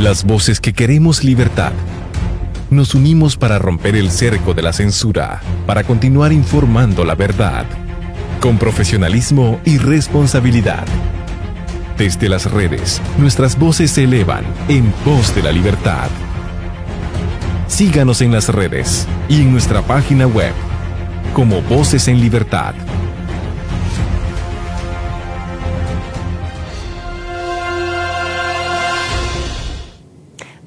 Las voces que queremos libertad. Nos unimos para romper el cerco de la censura, para continuar informando la verdad, con profesionalismo y responsabilidad. Desde las redes, nuestras voces se elevan en pos de la libertad. Síganos en las redes y en nuestra página web como Voces en Libertad.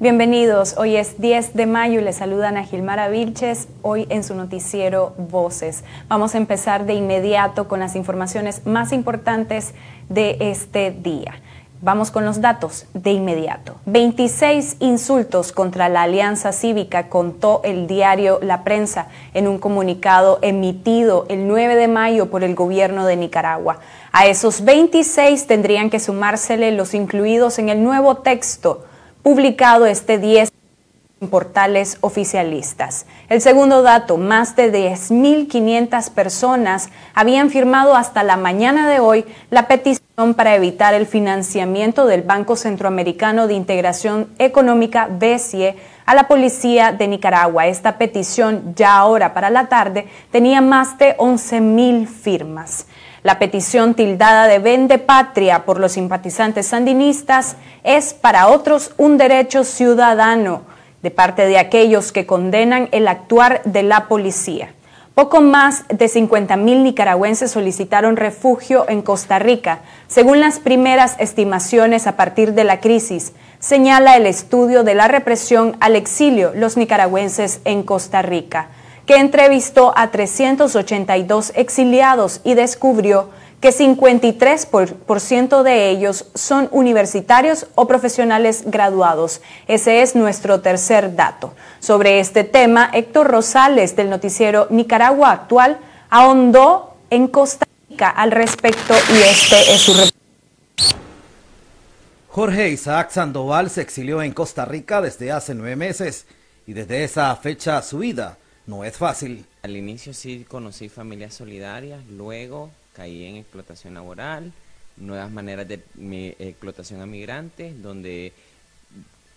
Bienvenidos, hoy es 10 de mayo y les saludan a Gilmara Vilches, hoy en su noticiero Voces. Vamos a empezar de inmediato con las informaciones más importantes de este día. Vamos con los datos de inmediato. 26 insultos contra la Alianza Cívica contó el diario La Prensa en un comunicado emitido el 9 de mayo por el gobierno de Nicaragua. A esos 26 tendrían que sumársele los incluidos en el nuevo texto publicado este 10 en portales oficialistas. El segundo dato, más de 10.500 personas habían firmado hasta la mañana de hoy la petición para evitar el financiamiento del Banco Centroamericano de Integración Económica, BESIE, a la policía de Nicaragua. Esta petición, ya ahora para la tarde, tenía más de 11.000 firmas. La petición tildada de vende patria por los simpatizantes sandinistas es para otros un derecho ciudadano de parte de aquellos que condenan el actuar de la policía. Poco más de 50 mil nicaragüenses solicitaron refugio en Costa Rica, según las primeras estimaciones a partir de la crisis, señala el estudio de la represión al exilio los nicaragüenses en Costa Rica que entrevistó a 382 exiliados y descubrió que 53% de ellos son universitarios o profesionales graduados. Ese es nuestro tercer dato. Sobre este tema, Héctor Rosales del noticiero Nicaragua Actual ahondó en Costa Rica al respecto y este es su Jorge Isaac Sandoval se exilió en Costa Rica desde hace nueve meses y desde esa fecha su vida no es fácil. Al inicio sí conocí familias solidarias, luego caí en explotación laboral, nuevas maneras de explotación a migrantes, donde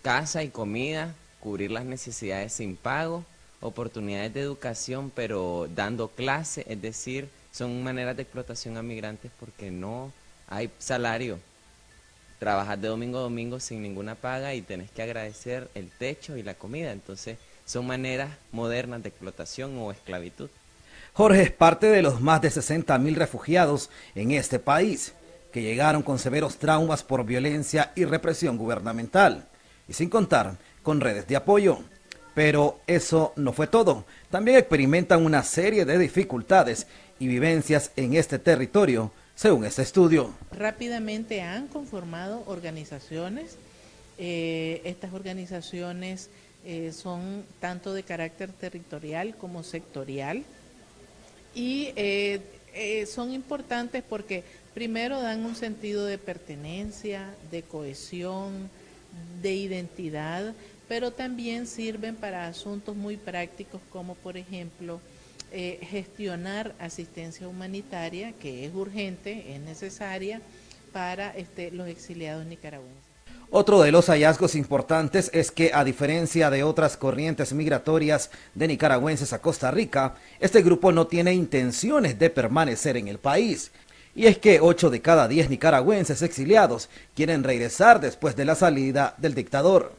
casa y comida, cubrir las necesidades sin pago, oportunidades de educación, pero dando clase, es decir, son maneras de explotación a migrantes porque no hay salario. Trabajar de domingo a domingo sin ninguna paga y tenés que agradecer el techo y la comida. Entonces, son maneras modernas de explotación o esclavitud. Jorge es parte de los más de 60 mil refugiados en este país, que llegaron con severos traumas por violencia y represión gubernamental, y sin contar con redes de apoyo. Pero eso no fue todo. También experimentan una serie de dificultades y vivencias en este territorio, según este estudio. Rápidamente han conformado organizaciones. Eh, estas organizaciones eh, son tanto de carácter territorial como sectorial y eh, eh, son importantes porque primero dan un sentido de pertenencia, de cohesión, de identidad, pero también sirven para asuntos muy prácticos como por ejemplo gestionar asistencia humanitaria que es urgente, es necesaria para este, los exiliados nicaragüenses. Otro de los hallazgos importantes es que, a diferencia de otras corrientes migratorias de nicaragüenses a Costa Rica, este grupo no tiene intenciones de permanecer en el país. Y es que 8 de cada 10 nicaragüenses exiliados quieren regresar después de la salida del dictador.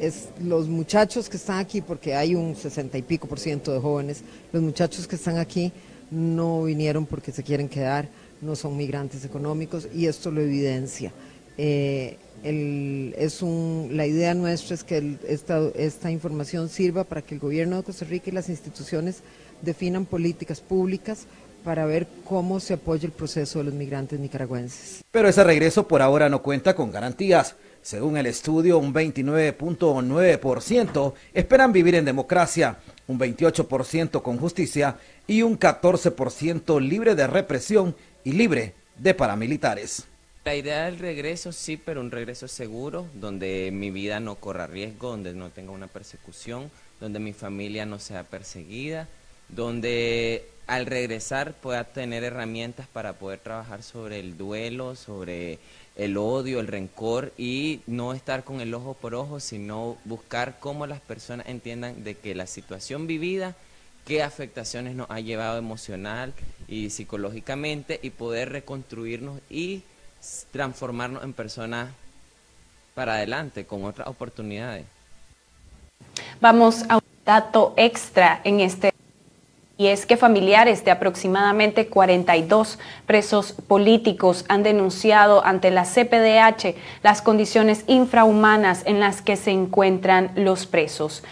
Es los muchachos que están aquí, porque hay un 60 y pico por ciento de jóvenes, los muchachos que están aquí no vinieron porque se quieren quedar, no son migrantes económicos y esto lo evidencia. Eh, el, es un, la idea nuestra es que esta, esta información sirva para que el gobierno de Costa Rica y las instituciones definan políticas públicas para ver cómo se apoya el proceso de los migrantes nicaragüenses. Pero ese regreso por ahora no cuenta con garantías. Según el estudio, un 29.9% esperan vivir en democracia, un 28% con justicia y un 14% libre de represión y libre de paramilitares. La idea del regreso sí, pero un regreso seguro, donde mi vida no corra riesgo, donde no tenga una persecución, donde mi familia no sea perseguida, donde al regresar pueda tener herramientas para poder trabajar sobre el duelo, sobre el odio, el rencor y no estar con el ojo por ojo, sino buscar cómo las personas entiendan de que la situación vivida, qué afectaciones nos ha llevado emocional y psicológicamente y poder reconstruirnos y transformarnos en personas para adelante con otras oportunidades. Vamos a un dato extra en este y es que familiares de aproximadamente 42 presos políticos han denunciado ante la CPDH las condiciones infrahumanas en las que se encuentran los presos.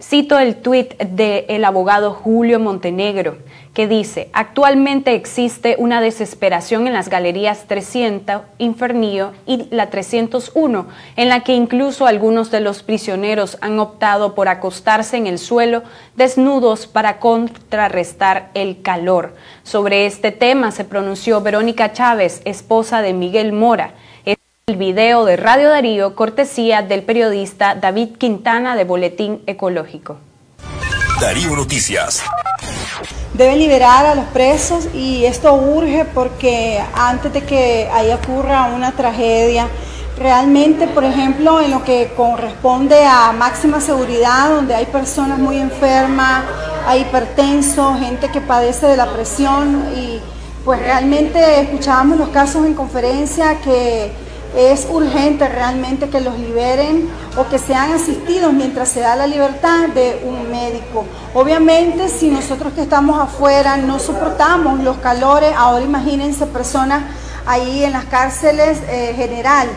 Cito el tuit del abogado Julio Montenegro, que dice, actualmente existe una desesperación en las galerías 300, Infernillo y la 301, en la que incluso algunos de los prisioneros han optado por acostarse en el suelo desnudos para contrarrestar el calor. Sobre este tema se pronunció Verónica Chávez, esposa de Miguel Mora, el video de Radio Darío, cortesía del periodista David Quintana de Boletín Ecológico. Darío Noticias. Deben liberar a los presos y esto urge porque antes de que ahí ocurra una tragedia, realmente, por ejemplo, en lo que corresponde a máxima seguridad, donde hay personas muy enfermas, hay hipertensos, gente que padece de la presión y pues realmente escuchábamos los casos en conferencia que es urgente realmente que los liberen o que sean asistidos mientras se da la libertad de un médico. Obviamente, si nosotros que estamos afuera no soportamos los calores, ahora imagínense personas ahí en las cárceles eh, general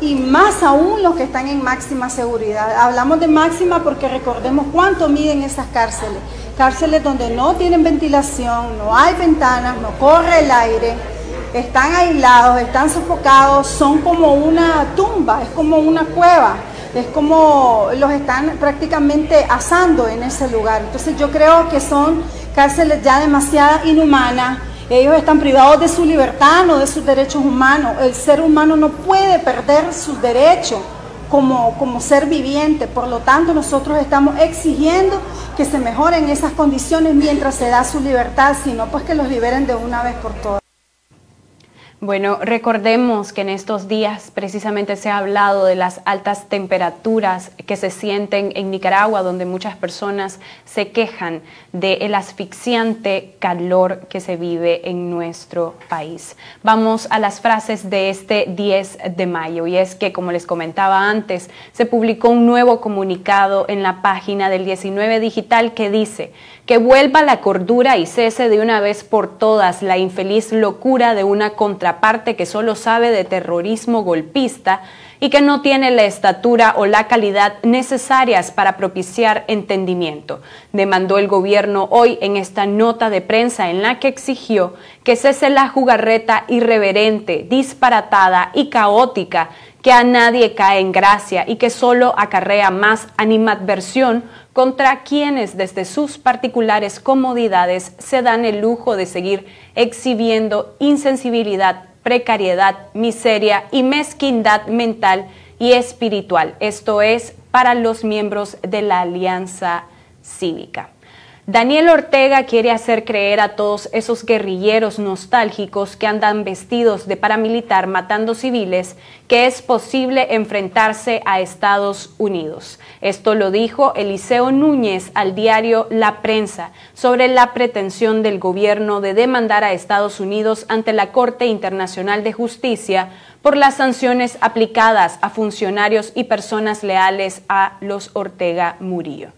y más aún los que están en máxima seguridad. Hablamos de máxima porque recordemos cuánto miden esas cárceles. Cárceles donde no tienen ventilación, no hay ventanas, no corre el aire están aislados, están sofocados, son como una tumba, es como una cueva, es como los están prácticamente asando en ese lugar. Entonces yo creo que son cárceles ya demasiado inhumanas, ellos están privados de su libertad, no de sus derechos humanos. El ser humano no puede perder sus derechos como, como ser viviente, por lo tanto nosotros estamos exigiendo que se mejoren esas condiciones mientras se da su libertad, sino pues que los liberen de una vez por todas. Bueno, recordemos que en estos días precisamente se ha hablado de las altas temperaturas que se sienten en Nicaragua, donde muchas personas se quejan del asfixiante calor que se vive en nuestro país. Vamos a las frases de este 10 de mayo y es que, como les comentaba antes, se publicó un nuevo comunicado en la página del 19 digital que dice, que vuelva la cordura y cese de una vez por todas la infeliz locura de una contraparte que solo sabe de terrorismo golpista y que no tiene la estatura o la calidad necesarias para propiciar entendimiento, demandó el gobierno hoy en esta nota de prensa en la que exigió que cese la jugarreta irreverente, disparatada y caótica que a nadie cae en gracia y que solo acarrea más animadversión contra quienes desde sus particulares comodidades se dan el lujo de seguir exhibiendo insensibilidad, precariedad, miseria y mezquindad mental y espiritual. Esto es para los miembros de la Alianza Cívica. Daniel Ortega quiere hacer creer a todos esos guerrilleros nostálgicos que andan vestidos de paramilitar matando civiles que es posible enfrentarse a Estados Unidos. Esto lo dijo Eliseo Núñez al diario La Prensa sobre la pretensión del gobierno de demandar a Estados Unidos ante la Corte Internacional de Justicia por las sanciones aplicadas a funcionarios y personas leales a los Ortega Murillo.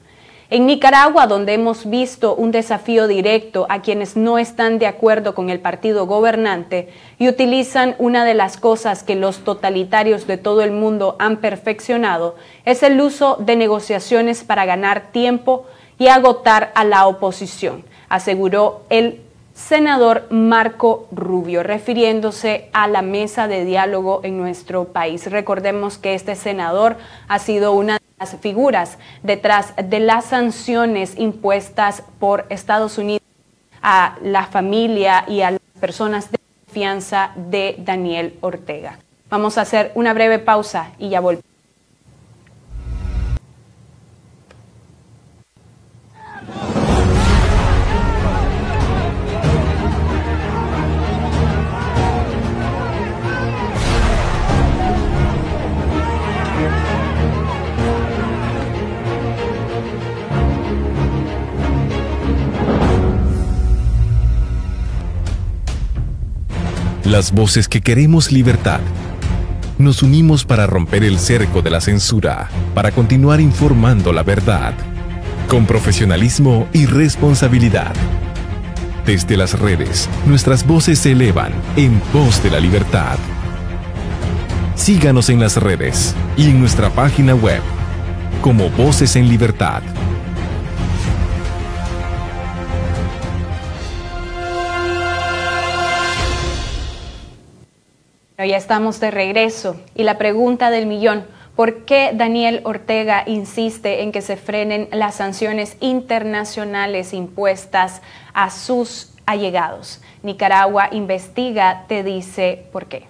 En Nicaragua, donde hemos visto un desafío directo a quienes no están de acuerdo con el partido gobernante y utilizan una de las cosas que los totalitarios de todo el mundo han perfeccionado, es el uso de negociaciones para ganar tiempo y agotar a la oposición, aseguró el senador Marco Rubio, refiriéndose a la mesa de diálogo en nuestro país. Recordemos que este senador ha sido una las figuras detrás de las sanciones impuestas por Estados Unidos a la familia y a las personas de confianza de Daniel Ortega. Vamos a hacer una breve pausa y ya volvemos. Las voces que queremos libertad. Nos unimos para romper el cerco de la censura, para continuar informando la verdad, con profesionalismo y responsabilidad. Desde las redes, nuestras voces se elevan en voz de la libertad. Síganos en las redes y en nuestra página web como Voces en Libertad. Ya estamos de regreso y la pregunta del millón, ¿por qué Daniel Ortega insiste en que se frenen las sanciones internacionales impuestas a sus allegados? Nicaragua investiga, te dice por qué.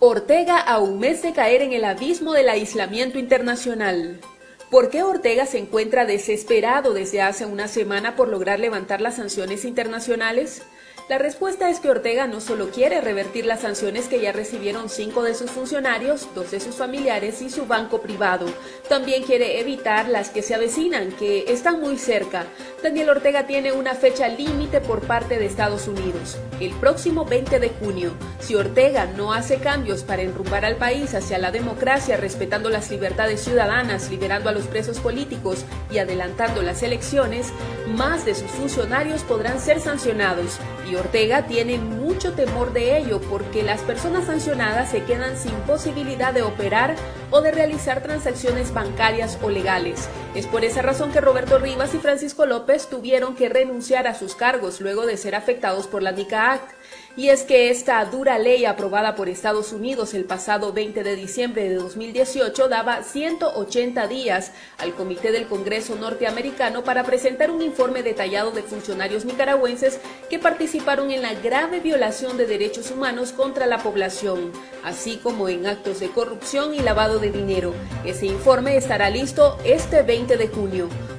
Ortega a un mes de caer en el abismo del aislamiento internacional. ¿Por qué Ortega se encuentra desesperado desde hace una semana por lograr levantar las sanciones internacionales? La respuesta es que Ortega no solo quiere revertir las sanciones que ya recibieron cinco de sus funcionarios, dos de sus familiares y su banco privado, también quiere evitar las que se avecinan, que están muy cerca. Daniel Ortega tiene una fecha límite por parte de Estados Unidos, el próximo 20 de junio. Si Ortega no hace cambios para enrumbar al país hacia la democracia, respetando las libertades ciudadanas, liberando a los presos políticos y adelantando las elecciones, más de sus funcionarios podrán ser sancionados y Ortega tiene mucho temor de ello porque las personas sancionadas se quedan sin posibilidad de operar o de realizar transacciones bancarias o legales. Es por esa razón que Roberto Rivas y Francisco López tuvieron que renunciar a sus cargos luego de ser afectados por la NICA Act. Y es que esta dura ley aprobada por Estados Unidos el pasado 20 de diciembre de 2018 daba 180 días al Comité del Congreso norteamericano para presentar un informe detallado de funcionarios nicaragüenses que participaron en la grave violación de derechos humanos contra la población, así como en actos de corrupción y lavado de dinero. Ese informe estará listo este 20 de junio.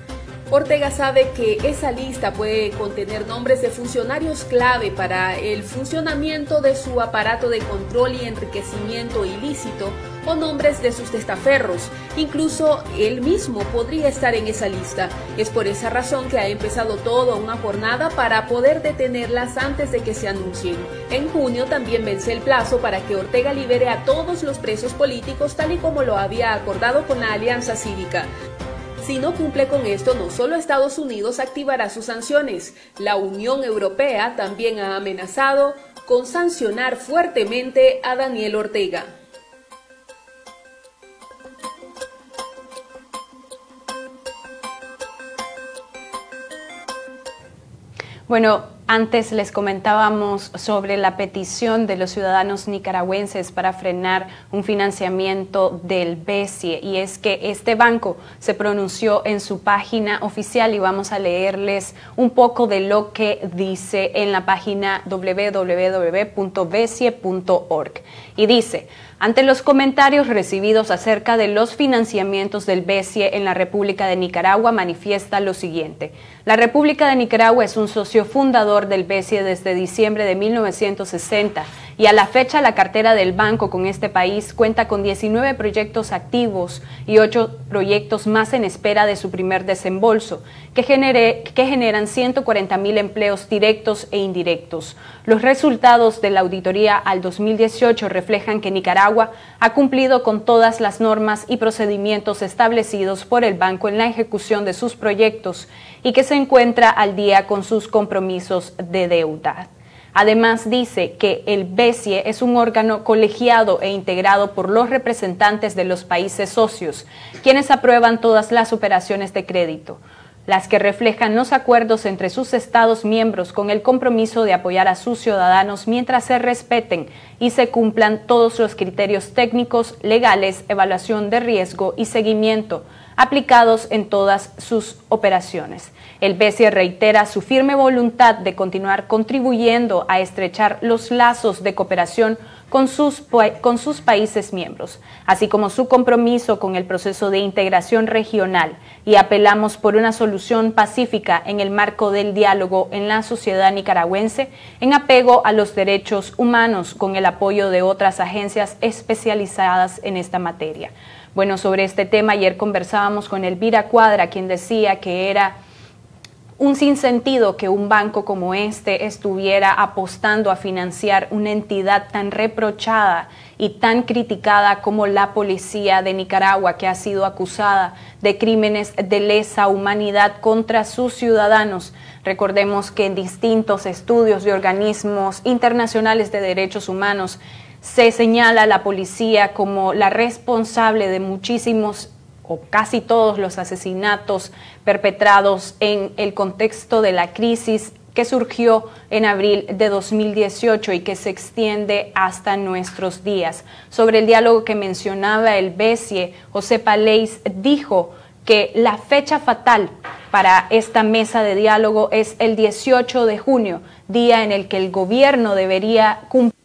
Ortega sabe que esa lista puede contener nombres de funcionarios clave para el funcionamiento de su aparato de control y enriquecimiento ilícito o nombres de sus testaferros. Incluso él mismo podría estar en esa lista. Es por esa razón que ha empezado toda una jornada para poder detenerlas antes de que se anuncien. En junio también vence el plazo para que Ortega libere a todos los presos políticos tal y como lo había acordado con la Alianza Cívica. Si no cumple con esto, no solo Estados Unidos activará sus sanciones, la Unión Europea también ha amenazado con sancionar fuertemente a Daniel Ortega. Bueno, antes les comentábamos sobre la petición de los ciudadanos nicaragüenses para frenar un financiamiento del BESIE y es que este banco se pronunció en su página oficial y vamos a leerles un poco de lo que dice en la página www.besie.org y dice ante los comentarios recibidos acerca de los financiamientos del BESIE en la República de Nicaragua, manifiesta lo siguiente. La República de Nicaragua es un socio fundador del BESIE desde diciembre de 1960 y a la fecha la cartera del banco con este país cuenta con 19 proyectos activos y 8 proyectos más en espera de su primer desembolso, que, que generan 140 mil empleos directos e indirectos. Los resultados de la auditoría al 2018 reflejan que Nicaragua ha cumplido con todas las normas y procedimientos establecidos por el banco en la ejecución de sus proyectos y que se encuentra al día con sus compromisos de deuda. Además, dice que el BESIE es un órgano colegiado e integrado por los representantes de los países socios, quienes aprueban todas las operaciones de crédito, las que reflejan los acuerdos entre sus Estados miembros con el compromiso de apoyar a sus ciudadanos mientras se respeten y se cumplan todos los criterios técnicos, legales, evaluación de riesgo y seguimiento aplicados en todas sus operaciones. El BCE reitera su firme voluntad de continuar contribuyendo a estrechar los lazos de cooperación con sus, con sus países miembros, así como su compromiso con el proceso de integración regional y apelamos por una solución pacífica en el marco del diálogo en la sociedad nicaragüense en apego a los derechos humanos con el apoyo de otras agencias especializadas en esta materia. Bueno, sobre este tema ayer conversábamos con Elvira Cuadra, quien decía que era un sinsentido que un banco como este estuviera apostando a financiar una entidad tan reprochada y tan criticada como la policía de Nicaragua, que ha sido acusada de crímenes de lesa humanidad contra sus ciudadanos. Recordemos que en distintos estudios de organismos internacionales de derechos humanos se señala a la policía como la responsable de muchísimos o casi todos los asesinatos perpetrados en el contexto de la crisis que surgió en abril de 2018 y que se extiende hasta nuestros días. Sobre el diálogo que mencionaba el BESIE, José Paleis dijo que la fecha fatal para esta mesa de diálogo es el 18 de junio, día en el que el gobierno debería cumplir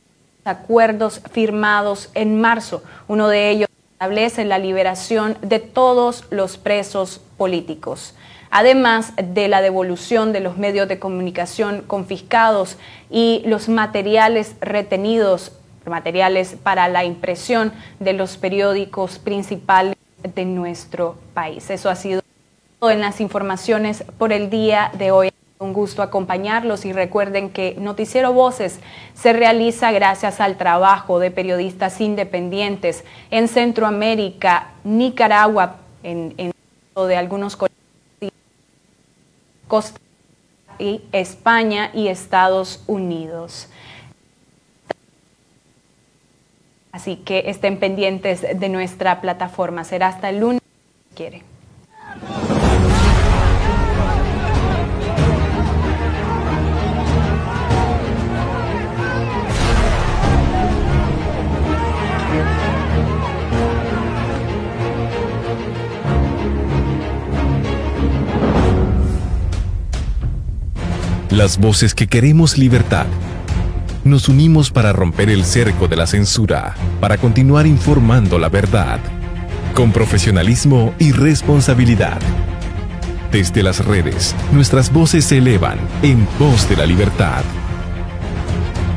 acuerdos firmados en marzo. Uno de ellos establece la liberación de todos los presos políticos, además de la devolución de los medios de comunicación confiscados y los materiales retenidos, materiales para la impresión de los periódicos principales de nuestro país. Eso ha sido en las informaciones por el día de hoy. Un gusto acompañarlos y recuerden que Noticiero Voces se realiza gracias al trabajo de periodistas independientes en Centroamérica, Nicaragua, en, de algunos Costa y España y Estados Unidos. Así que estén pendientes de nuestra plataforma. Será hasta el lunes si quiere. Las voces que queremos libertad. Nos unimos para romper el cerco de la censura, para continuar informando la verdad, con profesionalismo y responsabilidad. Desde las redes, nuestras voces se elevan en voz de la libertad.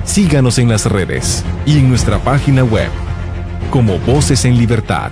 Síganos en las redes y en nuestra página web como Voces en Libertad.